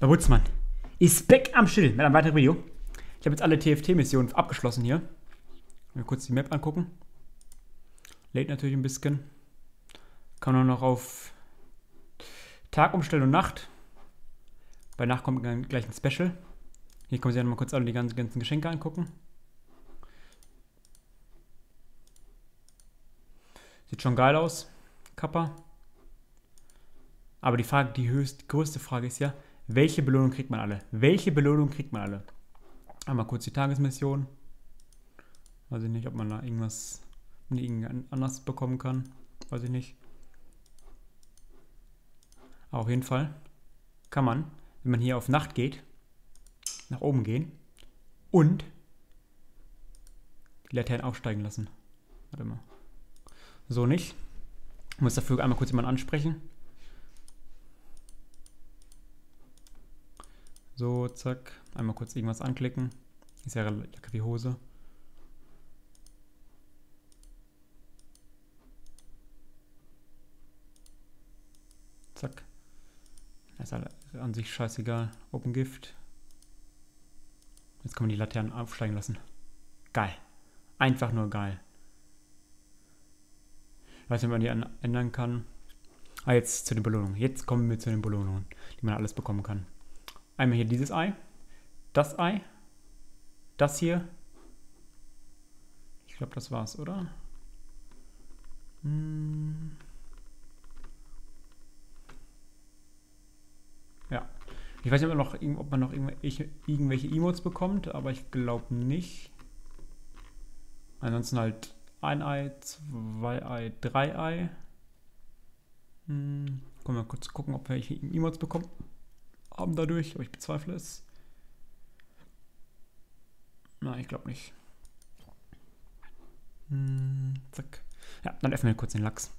Babutzmann ist back am Schild mit einem weiteren Video. Ich habe jetzt alle TFT-Missionen abgeschlossen hier. Mal kurz die Map angucken. Lädt natürlich ein bisschen. Kann man noch auf Tag umstellen und Nacht. Bei Nacht kommt gleich ein Special. Hier können Sie ja noch mal kurz alle die ganzen, ganzen Geschenke angucken. Sieht schon geil aus. Kappa. Aber die Frage, die höchst, größte Frage ist ja, welche Belohnung kriegt man alle? Welche Belohnung kriegt man alle? Einmal kurz die Tagesmission. Weiß ich nicht, ob man da irgendwas anders bekommen kann. Weiß ich nicht. Aber auf jeden Fall kann man, wenn man hier auf Nacht geht, nach oben gehen und die Laternen aufsteigen lassen. Warte mal. So nicht. Ich muss dafür einmal kurz jemanden ansprechen. So, zack. Einmal kurz irgendwas anklicken. Ist ja Jacke wie Hose. Zack. Ist an sich scheißegal. Open Gift. Jetzt kann man die Laternen aufsteigen lassen. Geil. Einfach nur geil. Ich weiß nicht, ob man die ändern kann. Ah, jetzt zu den Belohnungen. Jetzt kommen wir zu den Belohnungen, die man alles bekommen kann. Einmal hier dieses Ei, das Ei, das hier. Ich glaube, das war's, oder? Hm. Ja. Ich weiß nicht, ob man noch, ob man noch irgendwelche, Emotes bekommt, aber ich glaube nicht. Ansonsten halt ein Ei, zwei Ei, drei Ei. Hm. Können wir kurz gucken, ob wir welche Emotes bekommen haben dadurch, aber ich bezweifle es. Nein, ich glaube nicht. Hm, zack. Ja, dann öffnen wir kurz den Lachs.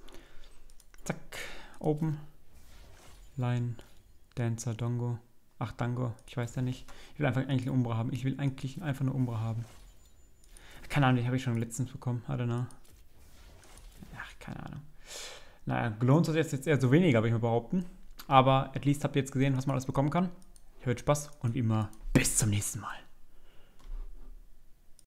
Zack. Open. Line. Dancer, Dongo. Ach, Dango. Ich weiß ja nicht. Ich will einfach eigentlich eine Umbra haben. Ich will eigentlich einfach eine Umbra haben. Keine Ahnung, die habe ich schon letztens bekommen. I don't know. Ach, keine Ahnung. Naja, gelohnt hat jetzt, jetzt eher so weniger, würde ich mal behaupten. Aber at least habt ihr jetzt gesehen, was man alles bekommen kann. Ich wünsche Spaß und wie immer bis zum nächsten Mal.